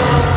Oh,